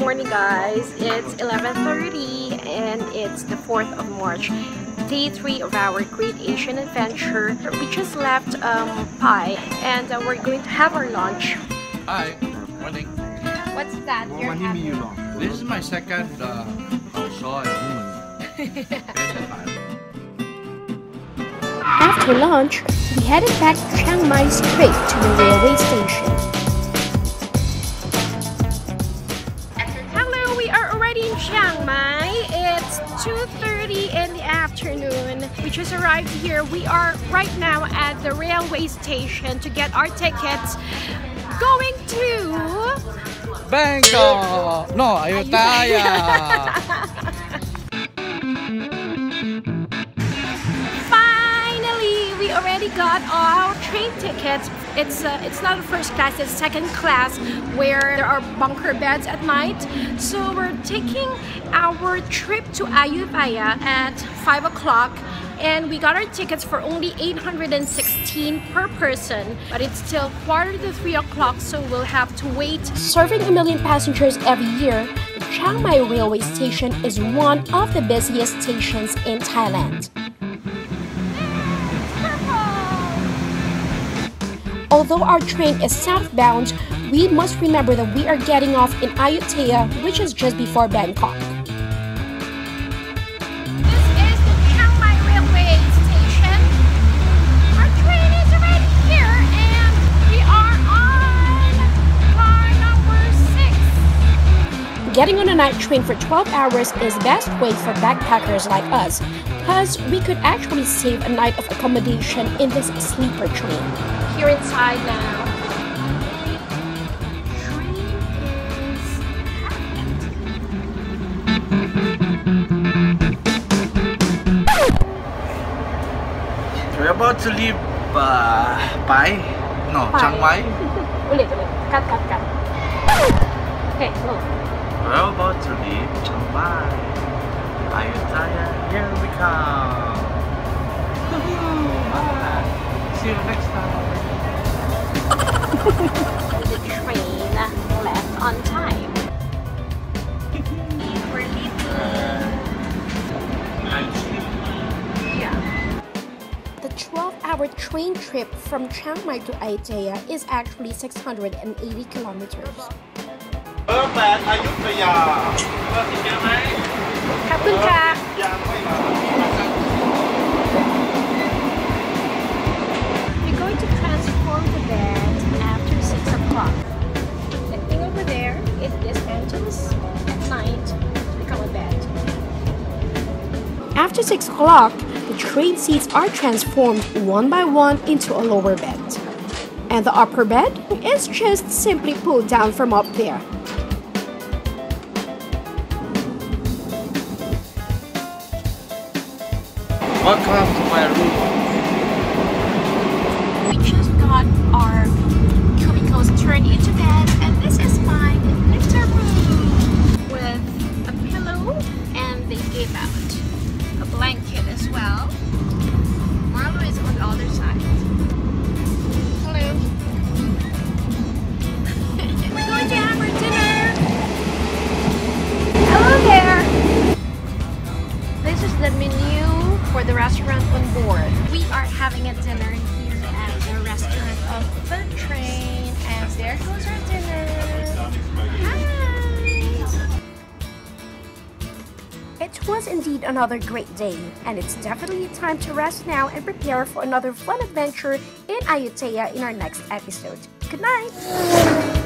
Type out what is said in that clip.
morning guys. It's 11:30 and it's the 4th of March. Day 3 of our great Asian adventure. We just left um, Pai and uh, we're going to have our lunch. Hi. Morning. What's that? You're this is my second uh, After lunch, we headed back to Chiang Mai straight to the railway station. Chiang Mai. It's 2.30 in the afternoon. We just arrived here. We are right now at the railway station to get our tickets going to... Bangkok! No, Ayutthaya! already got our train tickets. It's uh, it's not a first class, it's second class where there are bunker beds at night. So we're taking our trip to Ayutthaya at 5 o'clock and we got our tickets for only 816 per person but it's still quarter to 3 o'clock so we'll have to wait serving a million passengers every year the chiang mai railway station is one of the busiest stations in thailand Although our train is southbound, we must remember that we are getting off in Ayutthaya, which is just before Bangkok. This is the Chiang Mai railway station. Our train is already here and we are on car number 6. Getting on a night train for 12 hours is the best way for backpackers like us, because we could actually save a night of accommodation in this sleeper train. Here inside now. Train is empty. We're about to leave uh, Pai? No, Pai. Chiang Mai. Ulit, ulit. Cut, cut, cut. Okay, go. We're about to leave Chiang Mai. Ayutthaya, here we come. See you next time. The train left on time. We're leaving. Yeah. The 12-hour train trip from Chiang Mai to Ayutthaya is actually 680 kilometers. เ dismantles at night to become a bed. After 6 o'clock, the train seats are transformed one by one into a lower bed. And the upper bed is just simply pulled down from up there. Welcome to my room. We just got our cubicles turned into bed, and this is my having a dinner here at the restaurant of the train, and there goes our dinner. It was indeed another great day, and it's definitely time to rest now and prepare for another fun adventure in Ayutthaya in our next episode. Good night!